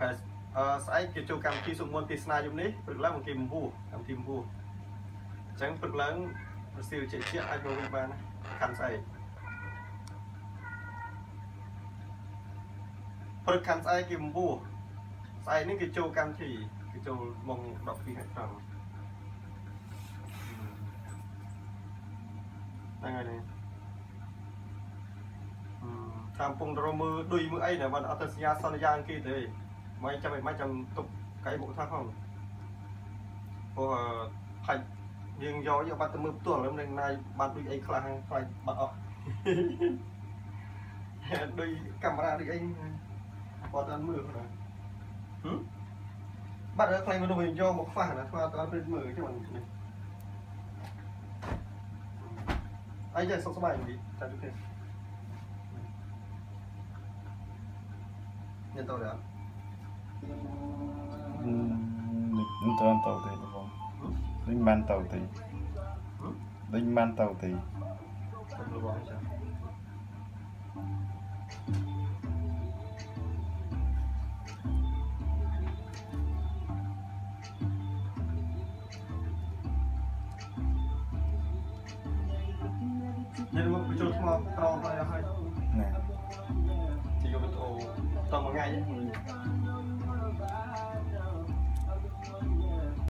ហើយអឺស្អែកគេចូលកម្មវិធីសុំមុនទេសនាយប់នេះព្រឹកឡើងមកគេបំពោះកម្មវិធីបំពោះអញ្ចឹងព្រឹកឡើងរសៀលជាជាអាចមកវិញបានខាន់ស្អែកព្រឹកខាន់ស្អែកគេបំពោះស្អែកនេះគេចូលកម្មវិធីគេចូលម៉ោង12ថ្ងៃត្រង់ហ្នឹងហើយនេះតាមពងរមើឌុយមើអីណាបានអត់ទៅសញ្ញាសន្យាគេទេ មិនចាំមិនចាំទុកកៃមុខថាផងព្រោះផាច់យើងយកយកបាត់ទៅមើផ្ទាល់នឹងណាយបាត់ដូចអីខ្លះខ្លាចបាត់អស់ដូចកាមេរ៉ាដូចអីគាត់អត់មើលណាហឹមបាត់ខ្លាញ់មនុស្សយើងយកមកខ្វះណាខ្វះអត់ព្រឹកមើលចឹងមិនអីចេះសុខសប្បាយនិយាយតែទៅទេញ៉ាំតោះដែរ មិនត្រូវទៅទេបងដេញបានទៅទេដេញបានទៅទេខ្ញុំរបស់ចាញ៉ាំមកបញ្ចូលថ្មក្រោមហើយហើយណាទីយកទៅតមួយថ្ងៃ